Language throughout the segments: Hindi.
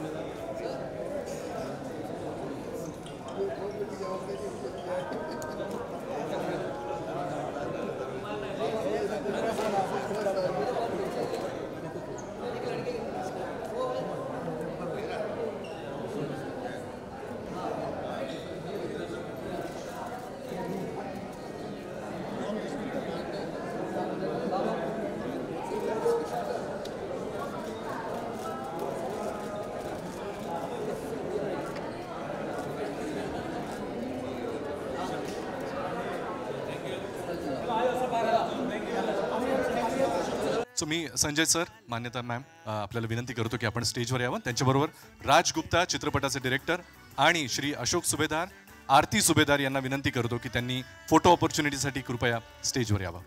up. सो मी संजय सर मान्यता मॅम आपल्याला विनंती करतो की आपण स्टेजवर यावं. त्यांच्याबरोबर राज गुप्ता चित्रपटाचे डिरेक्टर आणि श्री अशोक सुभेदार आरती सुभेदार यांना विनंती करतो की त्यांनी फोटो ऑपॉर्च्युनिटीसाठी कृपया स्टेजवर यावं.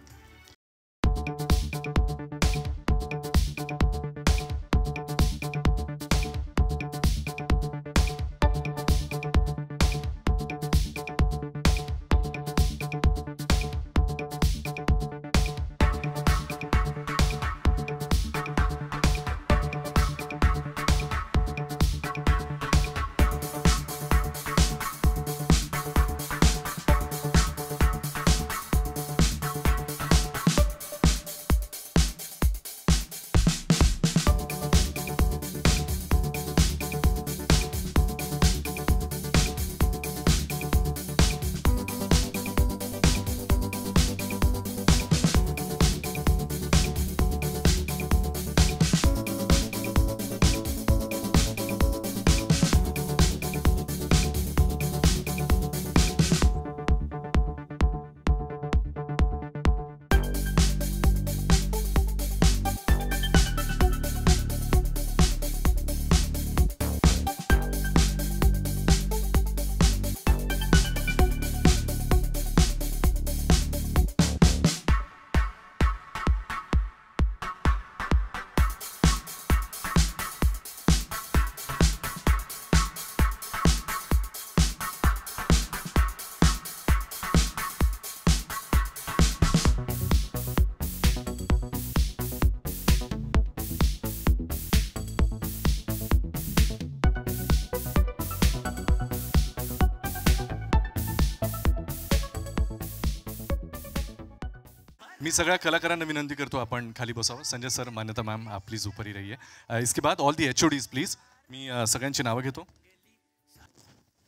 सगळ्या कलाकारांना विनंती करतो खाली बसावं. संजय सर मान्यता मॅम आप प्लीज़ ऊपर ही रहिए. अ, इसके बाद ऑल दी एच प्लीज़ मी सगळ्यांची नावं घेतो.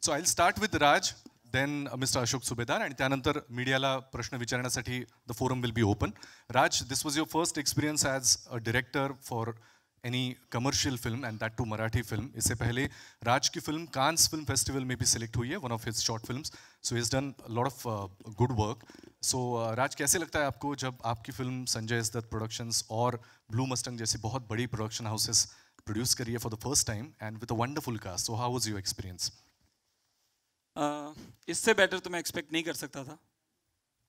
So I start with Raj then mister Ashok Subhedar आणि मीडियाला प्रश्न विचारण्यासाठी the forum will be open Raj this was your first experience as a director for any commercial film and that too Marathi film इससे पहले राज की फ़िल्म कांस फ़िल्म फेस्टिवल में भी सिलेक्ट हुई है one of his short film so is done lot of good work so Raj कैसे लगता है आपको जब आपकी फ़िल्म संजय दत्त प्रोडक्शंस और ब्लू मस्टंग जैसी बहुत बड़ी प्रोडक्शन हाउसेस प्रोड्यूस करी है for the first time and with a wonderful cast so how was your experience इससे बेटर तो मैं एक्सपेक्ट नहीं कर सकता था।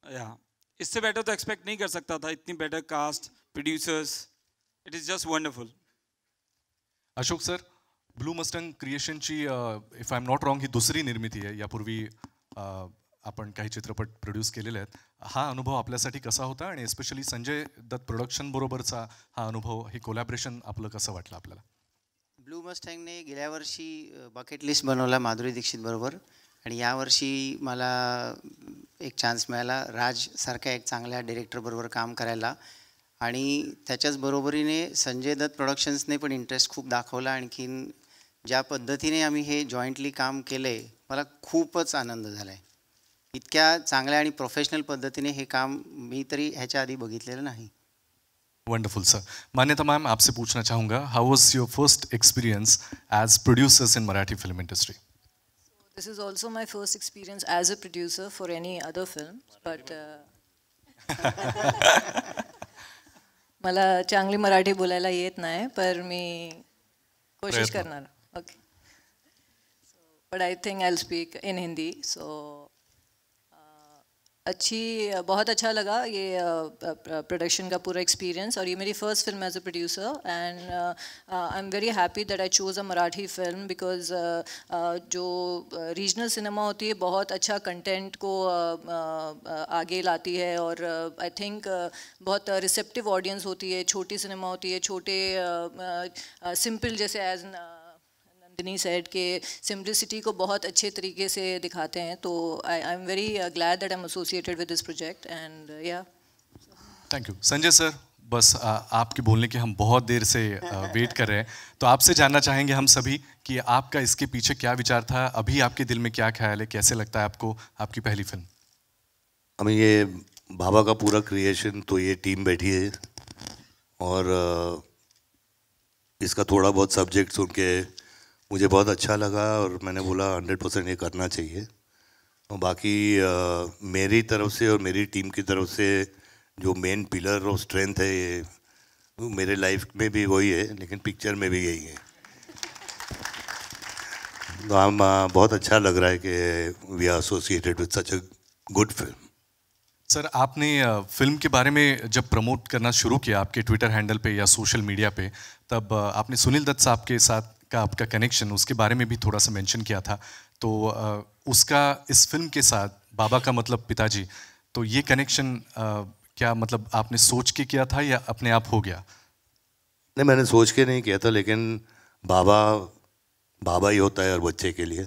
या इससे बेटर तो एक्सपेक्ट नहीं कर सकता था इतनी better cast producers it is just wonderful Ashok sir blue mustang क्रिएशनची if I am not wrong ही दुसरी निर्मिती आहे यापूर्वी अ, आपण काही चित्रपट प्रोड्यूस केलेले आहेत हा अनुभव आपल्यासाठी कसा होता? आणि एस्पेशली संजय दत्त प्रोडक्शन बरोबरचा हा अनुभव हे कोलॅबरेशन आपलं कसं वाटलं आपल्याला? ब्लू मस्टँगने गेल्या वर्षी बकेट लिस्ट बनवला माधुरी दीक्षित बरोबर. आणि यावर्षी मला एक चान्स मिळाला राजसारख्या एक चांगल्या डिरेक्टरबरोबर काम करायला. आणि त्याच्याच बरोबरीने संजय दत्त प्रोडक्शन्सने पण इंटरेस्ट खूप दाखवला. आणखीन ज्या पद्धतीने आम्ही हे जॉईंटली काम केलं आहे मला खूपच आनंद झाला आहे इतक्या चांगल्या आणि प्रोफेशनल पद्धतीने हे काम मी तरी ह्याच्या आधी बघितलेलं नाही. वंडरफुल सर मान्यता मैम आपसे पूछना चाहूँगा how was your first experience as producers in Marathi film industry This is also my first experience as a producer for any other film, but uh, मला चांगली मराठी बोलायला येत नाही पर मी कोशिश. करणार. Okay but I think I speak in Hindi so अच्छी, बहुत अच्छा लगा ये प्रोडक्शन का पूरा एक्सपीरियंस और ये मेरी first film as a producer and I am very happy that I choose a Marathi film because जो रीजनल सिनेमा होती है, बहुत अच्छा कंटेंट को आगे लाती है और आई थिंक बहुत रिसेप्टिव ऑडियंस होती है, छोटी सिनेमा होती है, छोटे सिंपल जैसे एज नंदिनी सेड के सिम्प्लिसिटी को बहुत अच्छे तरीके से दिखाते हैं तो I I am very glad that I am associated with this project and yeah thank you Sanjay sir बस आ, आपके बोलने के हम बहुत देर से आ, वेट कर रहे हैं। तो आपसे जानना चाहेंगे हम सभी कि आपका इसके पीछे क्या विचार था अभी आपके दिल में क्या ख्याल है कैसे लगता है आपको आपकी पहली फ़िल्म हमें ये बाबा का पूरा क्रिएशन तो ये टीम बैठी है। और इसका थोड़ा बहुत सब्जेक्ट सुन के मुझे बहुत अच्छा लगा और मैंने बोला हंड्रेड परसेंट ये करना चाहिए। और बाकी अ, मेरी तरफ़ से और मेरी टीम की तरफ़ से जो मेन पिलर और स्ट्रेंथ है ये मेरे लाइफ में भी वही है लेकिन पिक्चर में भी यही है। तो हम बहुत अच्छा लग रहा है कि we are associated with such a good film sir आपने फ़िल्म के बारे में जब प्रमोट करना शुरू किया आपके ट्विटर हैंडल पे या सोशल मीडिया पे तब आपने सुनील दत्त साहब के साथ का आपका कनेक्शन उसके बारे में भी थोड़ा सा मेंशन किया था। तो उसका इस फ़िल्म के साथ, बाबा का मतलब पिताजी तो ये कनेक्शन क्या मतलब आपने सोच के किया था या अपने आप हो गया? नहीं, मैंने सोच के नहीं किया था, लेकिन बाबा बाबा ही होता है हर बच्चे के लिए,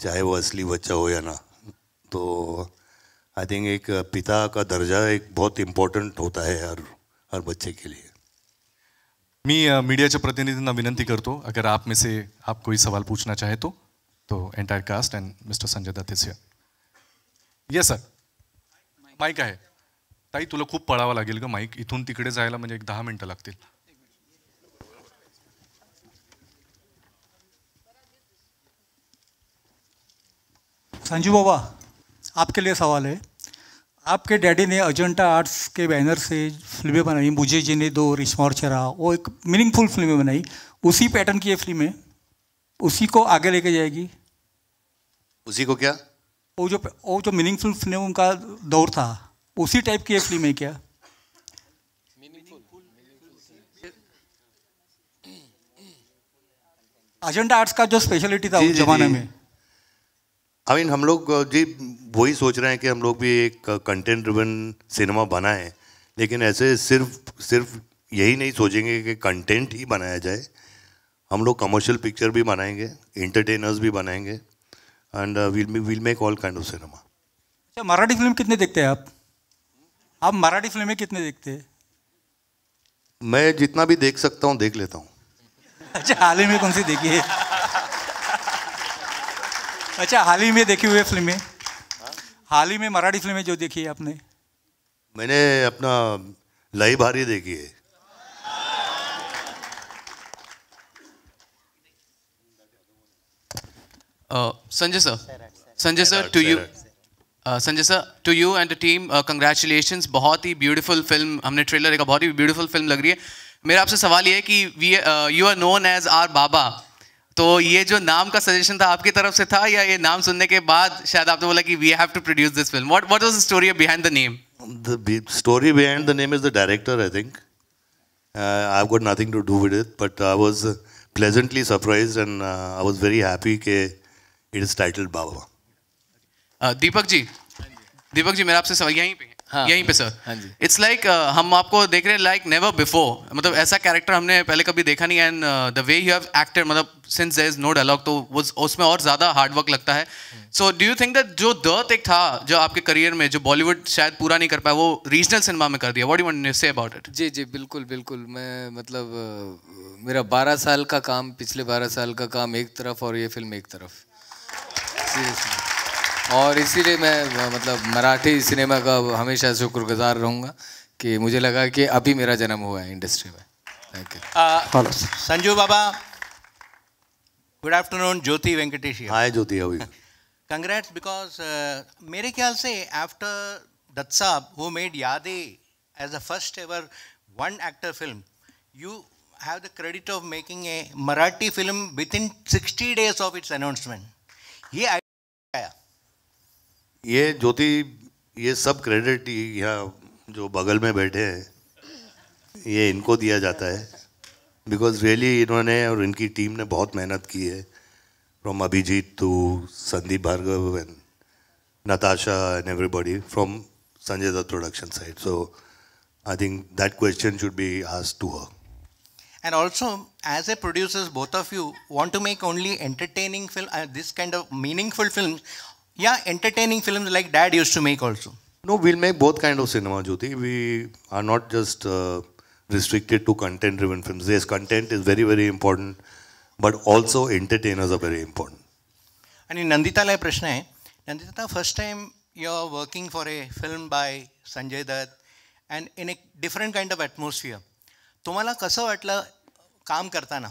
चाहे वो असली बच्चा हो या ना। तो आई थिंक एक पिता का दर्जा एक बहुत इम्पोर्टेंट होता है हर हर बच्चे के लिए। मी मीडियाच्या प्रतिनिधींना विनंती करतो अगर आप में से आप कोई सवाल पूछना चाहे तो तो entire cast and mister Sanjay Dutt is yes sir mike आहे. ताई तुला खूप पळावं लागेल ग माईक इथून तिकडे जायला म्हणजे एक दहा मिनटं लागतील. संजू बाबा आपके लिए सवाल है। आपके डैडी ने अजंटा आर्ट्स के बैनर से फ़िल्में बनाई मुझे जिन्हें दो रिश्मा और चरा वो एक मीनिंगफुल फ़िल्में बनाई। उसी पैटर्न की ये फ़िल्म उसी को आगे लेके जाएगी। उसी को क्या? वो जो वो जो मीनिंगफुल फ़िल्म उनका दौर था। उसी टाइप की ये फ़िल्म है क्या? अजंटा आर्ट्स का जो स्पेशलिटी था उस जमाने में। आई मीन हम लोग जी वही सोच रहे हैं कि हम लोग भी एक कंटेंट ड्रिवन सिनेमा बनाएँ लेकिन ऐसे सिर्फ़ सिर्फ़ यही नहीं सोचेंगे कि कंटेंट ही बनाया जाए। हम लोग कमर्शियल पिक्चर भी बनाएँगे इंटरटेनर्स भी बनाएँगे and will will make all kind of cinema अच्छा मराठी फ़िल्म कितने देखते हैं आप? आप मराठी फ़िल्में कितने देखते हैं? मैं जितना भी देख सकता हूँ देख लेता हूँ। अच्छा हाल ही में कौन सी देखी है? अच्छा हाल ही में देखी हुई फ़िल्में। हाल ही में मराठी फ़िल्में जो देखी है आपने। मैंने अपना लई भारी देखी है। Sanjay sir. Sanjay sir to you Sanjay sir to you and team congratulation बहुत ही ब्यूटीफुल फ़िल्म हमने ट्रेलर देखा बहुत ही ब्यूटीफुल फ़िल्म लग रही है। मेरा आपसे सवाल ये है कि you are known as are Baba तो ये जो नाम का सजेशन था आपकी तरफ़ से था या ये नाम सुनने के बाद शायद आपने बोला कि we have to produce this film what what was the story behind the name the story behind the name is the director I think I have got nothing to do with it but I was pleasantly surprised and I was very happy के it is title Baba Deepak ji Deepak ji मेरा आपसे सवाल यहीं पे हाँ, यहीं पे सर हाँ जी। इट्स लाइक हम आपको देख रहे हैं लाइक नेवर बिफोर मतलब ऐसा कैरेक्टर हमने पहले कभी देखा नहीं and the way you have acted मतलब since there is no dialogue तो उसमें और ज़्यादा हार्ड वर्क लगता है. So do you think that जो दर्द एक था जो आपके करियर में जो बॉलीवुड शायद पूरा नहीं कर पाया वो रीजनल सिनेमा में कर दिया? What do want to say about it जी जी बिल्कुल बिल्कुल. मैं मतलब मेरा बारह साल का काम पिछले बारह साल का काम एक तरफ़ और ये फ़िल्म एक तरफ़. और इसीलिए मैं मतलब मराठी सिनेमा का हमेशा शुक्रगुजार रहूँगा कि मुझे लगा कि अभी मेरा जन्म हुआ है इंडस्ट्री में। Thank you Sanju Baba good afternoon Jyoti Venkatesh Hi, Jyoti you? Congrats because मेरे ख्याल से आफ्टर दत्त साहब who made Yaadein as a first ever one actor film you have the credit of making a Marathi film within sixty days of its announcement ये idea आया। ये ज्योति ये सब क्रेडिट यहाँ जो बगल में बैठे हैं ये इनको दिया जाता है। बिकॉज़ रियली इन्होंने और इनकी टीम ने बहुत मेहनत की है। From Abhijeet to Sandeep Bhargava and Natasha and everybody from Sanjay Dutt production side so I think that question should be ask to her also, as a producers, both of you want to make only entertaining film, uh, this kind of meaningful films. या entertaining film like dad use to make also no will make both kind of cinema Jyoti we are not just restricted to content driven film yes content is very very important but also entertainers a very important आणि नंदिताला प्रश्न आहे Nandita first time you are working for a film by Sanjay Dutt and in एक डिफरंट काइंड ऑफ ॲटमॉस्फिअर तुम्हाला कसं वाटलं काम करताना?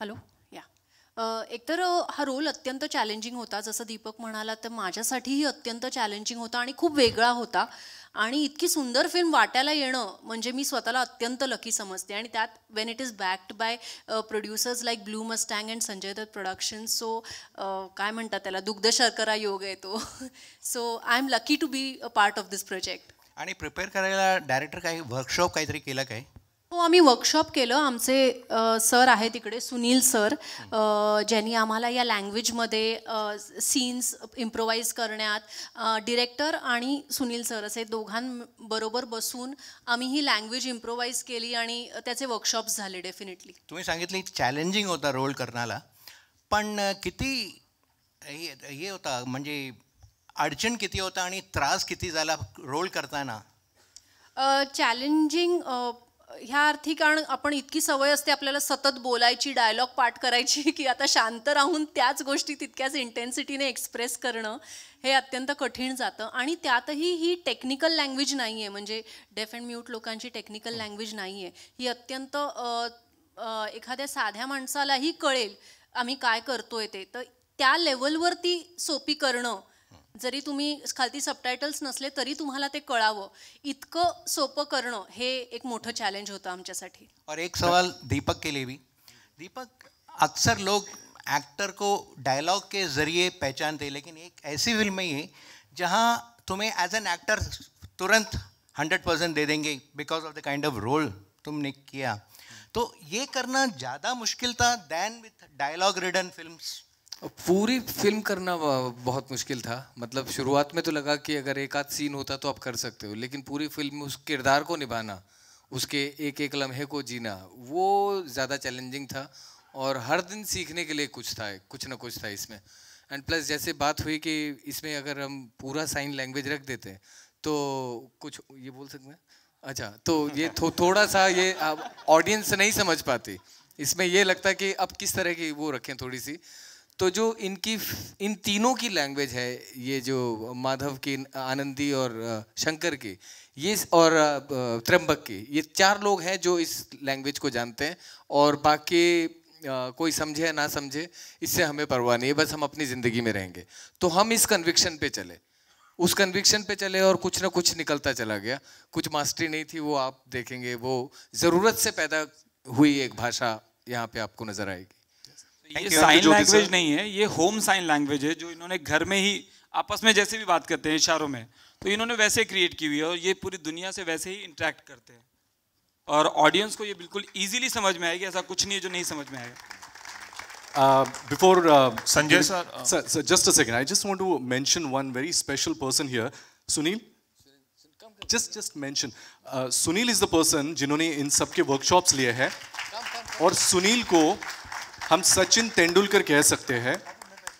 हॅलो एकतर हा रोल अत्यंत चॅलेंजिंग होता. जसं दीपक म्हणाला तर माझ्यासाठीही अत्यंत चॅलेंजिंग होता आणि खूप वेगळा होता. आणि इतकी सुंदर फिल्म वाटायला येणं म्हणजे मी स्वतःला अत्यंत लकी समजते. आणि त्यात when it is backed by producers like blue mustang and Sanjay Dutt production so काय म्हणतात त्याला? दुग्ध शर्करा योग आहे तो. So I am lucky to be a part of this project आणि प्रिपेअर करायला डायरेक्टर काही वर्कशॉप काहीतरी केलं काय? हो आम्ही वर्कशॉप केलं. आमचे सर आहेत तिकडे सुनील सर ज्यांनी आम्हाला या लँग्वेजमध्ये सीन्स इम्प्रोवाईज करण्यात डिरेक्टर आणि सुनील सर असे दोघांबरोबर बसून आम्ही ही लँग्वेज इम्प्रोवाईज केली आणि त्याचे वर्कशॉप्स झाले डेफिनेटली तुम्ही सांगितलं चॅलेंजिंग होता रोल करण्याला. पण किती हे हे होता म्हणजे अडचण किती होता आणि त्रास किती झाला रोल करताना? चॅलेंजिंग ह्या अर्थी कारण आपण इतकी सवय असते आपल्याला सतत बोलायची डायलॉग पाठ करायची की आता शांत राहून त्याच गोष्टी तितक्याच इंटेन्सिटीने एक्सप्रेस करणं हे अत्यंत कठीण जातं. आणि त्यातही ही टेक्निकल लँग्वेज नाही आहे म्हणजे डेफ अँड म्यूट लोकांची टेक्निकल लँग्वेज नाही आहे ही अत्यंत एखाद्या साध्या माणसालाही कळेल आम्ही काय करतोय ते. तर त्या लेवलवरती सोपी करणं जरी तुम्ही खालती सबटायटल्स नसले, तरी तुम्हाला ते कळावं. इतकं सोपं करणं हे एक मोठं चॅलेंज होतं आमच्यासाठी. और एक सवाल दीपक के लिए भी. दीपक, अक्सर लोग एक्टर को डायलॉग के ज़रिए पहचानते लेकिन एक ऐसी फ़िल्म है जहाँ तुम्हें एज एन एक्टर तुरंत हंड्रेड परसेंट दे देंगे because of the kind of role तुमने किया। तो ये करना ज़्यादा मुश्किल था than with dialogue ridden films पूरी फ़िल्म करना बहुत मुश्किल था। मतलब शुरुआत में तो लगा कि अगर एक आध सीन होता तो आप कर सकते हो लेकिन पूरी फ़िल्म में उस किरदार को निभाना उसके एक एक लम्हे को जीना वो ज़्यादा चैलेंजिंग था और हर दिन सीखने के लिए कुछ था कुछ ना कुछ था इसमें। एंड प्लस जैसे बात हुई कि इसमें अगर हम पूरा साइन लैंग्वेज रख देते हैं तो कुछ ये बोल सकते हैं? अच्छा तो ये थो, थोड़ा सा ये ऑडियंस नहीं समझ पाती। इसमें ये लगता कि अब किस तरह की वो रखें थोड़ी सी। तो जो इनकी, इन तीनों की लैंग्वेज है, ये जो माधव की, आनंदी और शंकर की, ये और त्र्यंबक की, ये चार लोग हैं जो इस लैंग्वेज को जानते हैं और बाकी कोई समझे ना समझे, इससे हमें परवाह नहीं है, बस हम अपनी ज़िंदगी में रहेंगे। तो हम इस कन्विक्शन पे चले। उस कन्विक्शन पे चले और कुछ ना कुछ निकलता चला गया। कुछ मास्टरी नहीं थी, वो आप देखेंगे, वो ज़रूरत से पैदा हुई एक भाषा यहाँ पे आपको नज़र आएगी। ये साइन लैंग्वेज नहीं है ये होम साइन लैंग्वेज है जो इन्होंने घर में ही आपस में जैसे भी बात करते हैं इशारों में तो इन्होंने वैसे क्रिएट की हुई है और ये पूरी दुनिया से वैसे ही इंटरेक्ट करते हैं और ऑडियंस को ये बिल्कुल इजीली समझ में आएगी ऐसा कुछ नहीं है जो नहीं समझ में आएगा before uh, uh, sir, just a second. I just want to mention one very special person here, Sunil. Just just mention. Uh, Sunil is the person जिन्होंने इन सब के वर्कशॉप्स लिए हैं और सुनील को हम सचिन तेंडुलकर कह सकते हैं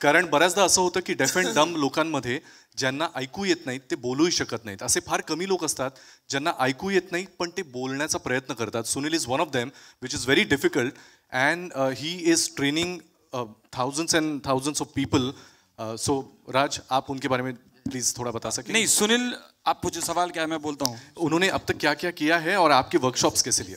कारण बऱ्याचदा असं होतं की डेफ अँड डम लोकांमध्ये ज्यांना ऐकू येत नाहीत ते बोलूही शकत नाहीत. असे फार कमी लोक असतात ज्यांना ऐकू येत नाही पण ते बोलण्याचा प्रयत्न करतात. Sunil is one of them which is very difficult and he is training thousands and thousands of people so Raj आप उनके बारे में प्लीज़ थोड़ा बता सकें? नहीं सुनील आप पूछो सवाल क्या है मैं बोलता हूँ। उन्होंने अब तक क्या क्या किया है और आपके वर्कशॉप्स कैसे लिए?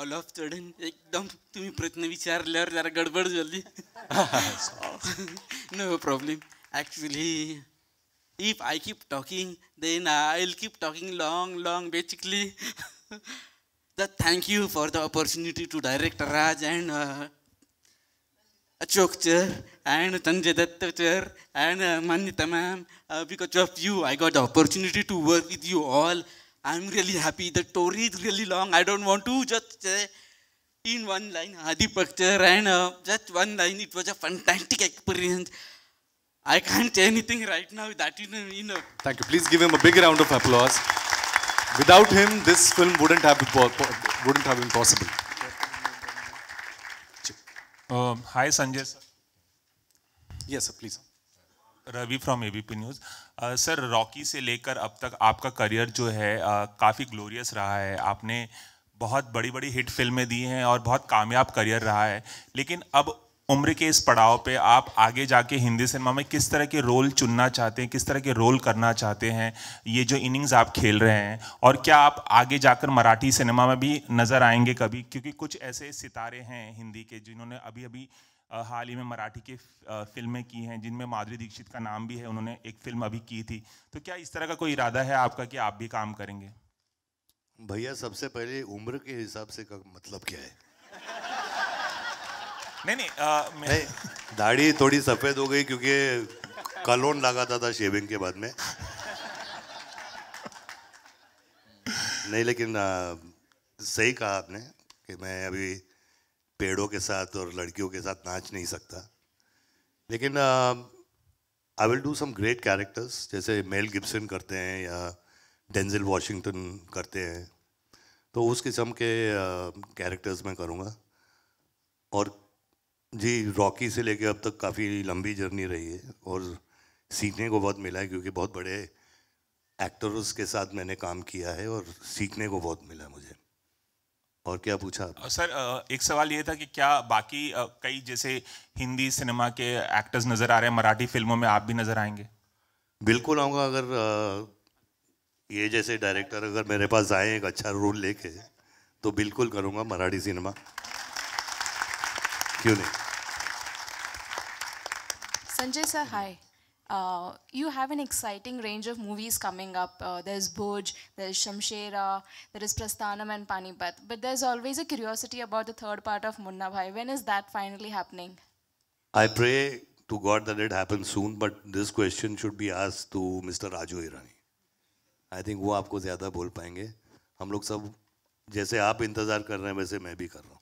ऑल ऑफ़ सडन एकदम तुम्ही प्रश्न विचारल्यावर जरा गडबड झाली no problem actually if I keep talking then I will keep talking long long basically the thank you for the opportunity to direct Raj and Ashok sir and Sanjay Dutt sir and uh, Manyata ma'am. Uh, because of you, I got the opportunity to you all. I'm really happy. The story is really long. I don't want to just say. in one line Adi picture and uh, just one line. It was a fantastic experience. I can't say anything right now. That is you know. Thank you. Please give him a big round of applause. Without him, this film wouldn't have been, po- po- wouldn't have been possible. Um, hi Sanjay sir. Yes, sir, please. Ravi from ABP news sir Rocky से लेकर अब तक आपका करियर जो है uh, काफ़ी ग्लोरियस रहा है। आपने बहुत बड़ी बड़ी हिट फ़िल्में दी हैं और बहुत कामयाब करियर रहा है। लेकिन अब उम्र के इस पड़ाव पे आप आगे जाके हिंदी सिनेमा में किस तरह के रोल चुनना चाहते हैं किस तरह के रोल करना चाहते हैं ये जो इनिंग्स आप खेल रहे हैं और क्या आप आगे जाकर मराठी सिनेमा में भी नज़र आएँगे कभी? क्योंकि कुछ ऐसे सितारे हैं हिंदी के जिन्होंने अभी अभी हाल ही में मराठी की फ़िल्में की हैं जिनमें माधुरी दीक्षित का नाम भी है उन्होंने एक फ़िल्म अभी की थी। तो क्या इस तरह का कोई इरादा है आपका कि आप भी काम करेंगे? भैया सबसे पहले उम्र के हिसाब से का मतलब क्या है? नहीं नहीं अ, मैं- नहीं दाढ़ी थोड़ी सफ़ेद हो गई क्योंकि कलोन लगाता था शेविंग के बाद में। नहीं लेकिन अ, सही कहा आपने कि मैं अभी पेड़ों के साथ और लड़कियों के साथ नाच नहीं सकता। लेकिन I will do some great characters जैसे मेल गिब्सन करते हैं या डेंजल वॉशिंगटन करते हैं। तो उस किस्म के कैरेक्टर्स मैं करूँगा। और जी रॉकी से लेके अब तक काफ़ी लंबी जर्नी रही है और सीखने को बहुत मिला है क्योंकि बहुत बड़े एक्टर्स के साथ मैंने काम किया है और सीखने को बहुत मिला मुझे। और क्या पूछा आपने? सर एक सवाल ये था कि क्या बाकी कई जैसे हिंदी सिनेमा के एक्टर्स नज़र आ रहे हैं मराठी फ़िल्मों में आप भी नज़र आएँगे बिल्कुल आऊँगा अगर ये जैसे डायरेक्टर अगर मेरे पास आए एक अच्छा रोल लेके तो बिल्कुल करूँगा मराठी सिनेमा क्यों नहीं Sanjay sir hi. Uh, you have an exciting range of movies coming up. Uh, there's Bhuj, there's Shamshera, there is Prasthanam and Panipat. But there's always a curiosity about the third part of Munna Bhai. When is that finally happening? I pray to God that it happens soon, but this question should be asked to Mr. Raju Irani. I think वो आपको ज़्यादा बोल पाएंगे हम लोग सब जैसे आप इंतज़ार कर रहे हैं वैसे मैं भी कर रहा हूँ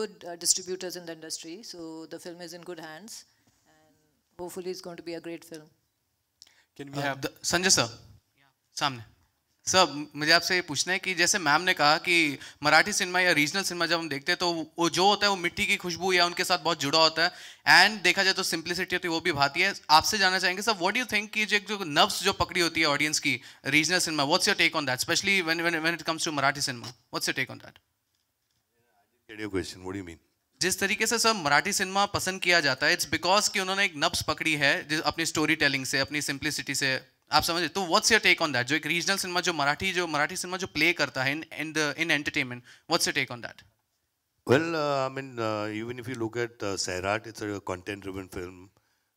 good uh, distributors in the industry. So the film is in good hands, and hopefully it's going to be a great film. Can we Uh, have the- Sanjay sir सामने। सर मुझे आपसे ये पूछना है कि जैसे मैम ने कहा कि मराठी सिनेमा या रीजनल सिनेमा जब हम देखते हैं तो वो जो होता है वो मिट्टी की खुशबू या उनके साथ बहुत जुड़ा होता है। एंड देखा जाए तो सिंप्लिसिटी होती है वो भी भाती है। आपसे जानना चाहेंगे sir what do you think कि जो जो नर्व्स जो पकड़ी होती है ऑडियंस की regional cinema what's your take on that specially when when it comes to Marathi cinema what's your take on that What do you mean? जिस तरीके से सर मराठी सिनेमा पसंद किया जाता है इट्स बिकॉज़ कि उन्होंने एक नब्स पकड़ी है जिस- अपनी स्टोरी टेलिंग से अपनी सिंप्लिसिटी से आप समझे तो what's your take on that जो एक रीजनल सिनेमा जो मराठी जो मराठी सिनेमा जो प्ले करता है in in the in entertainment what's your take on that Well, uh, I mean, uh, even if you look at uh, Sairat, it's a content-driven film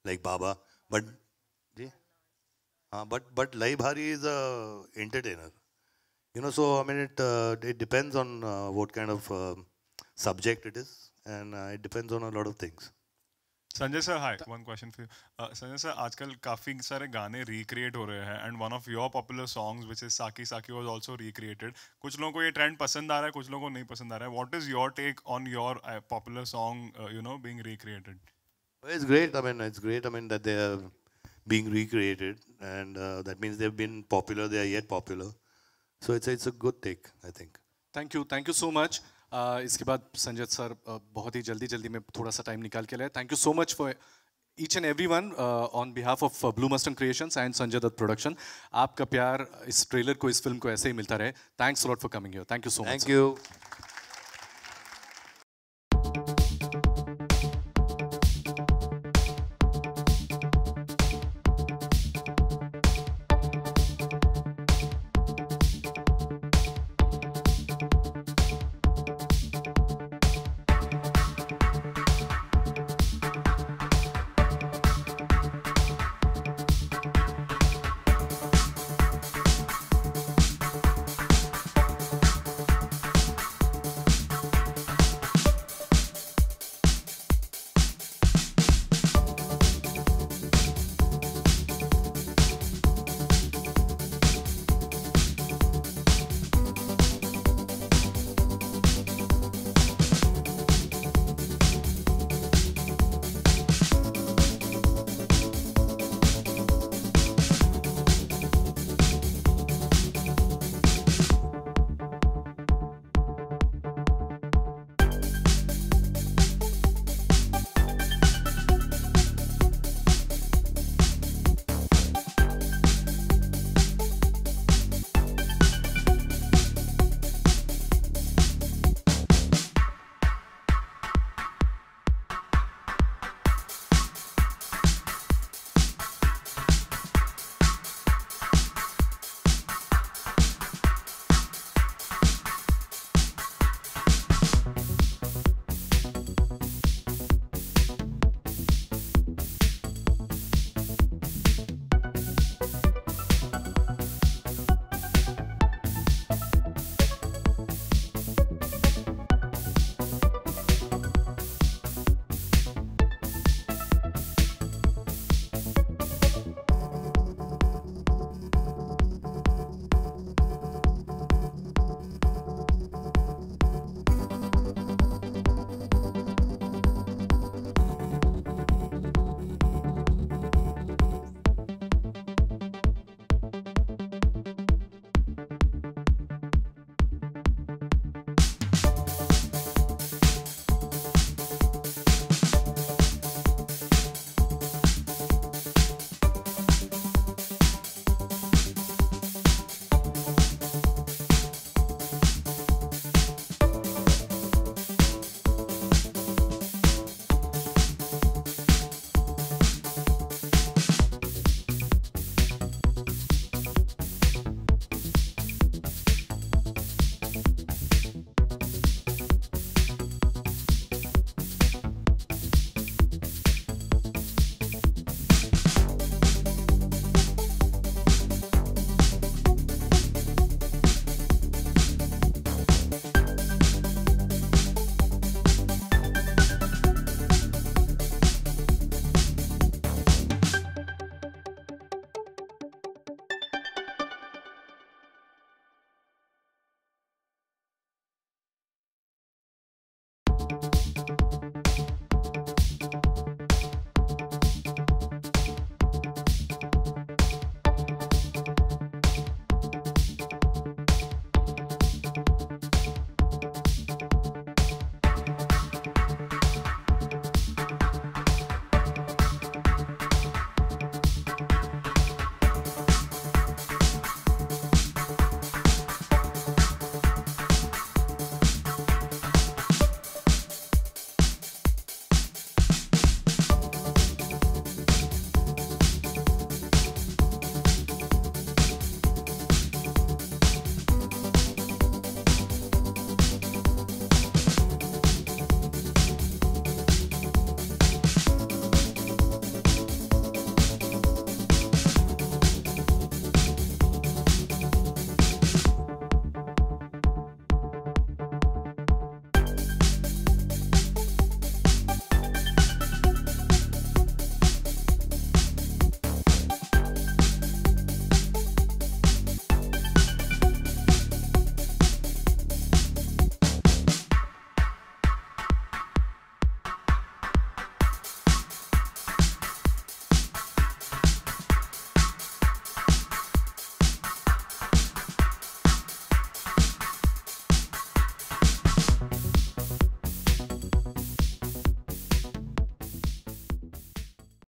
like Baba. But, जी, हाँ, but but Bhari is a entertainer. You know, so I mean, it uh, it depends on uh, what kind of uh, subject it is, and uh, it depends on a lot of things. Sanjay sir hi one question for Sanjay sir आजकल काफी सारे गाने रिक्रिएट हो रहे हैं and one of your popular songs which is Saki Saki was also recreated कुछ लोगों को ये ट्रेंड पसंद आ रहा है कुछ लोगों को नहीं पसंद आ रहा है what is your take on your popular song you know being recreated Well, it's great. I mean, it's great. I mean that they are being recreated, and uh, that means they've been popular. They are yet popular. So it's a, it's a good take, I think. Thank you thank you so much इसके बाद संजय सर बहुत ही जल्दी जल्दी में थोड़ा सा टाइम निकाल के लाए। Thank you so much for each and every one on behalf of Blue Mustang Creation and Sanjay Dutt production आपका प्यार इस ट्रेलर को इस फ़िल्म को ऐसे ही मिलता रहे। Thanks lot for coming here thank you so much thank you.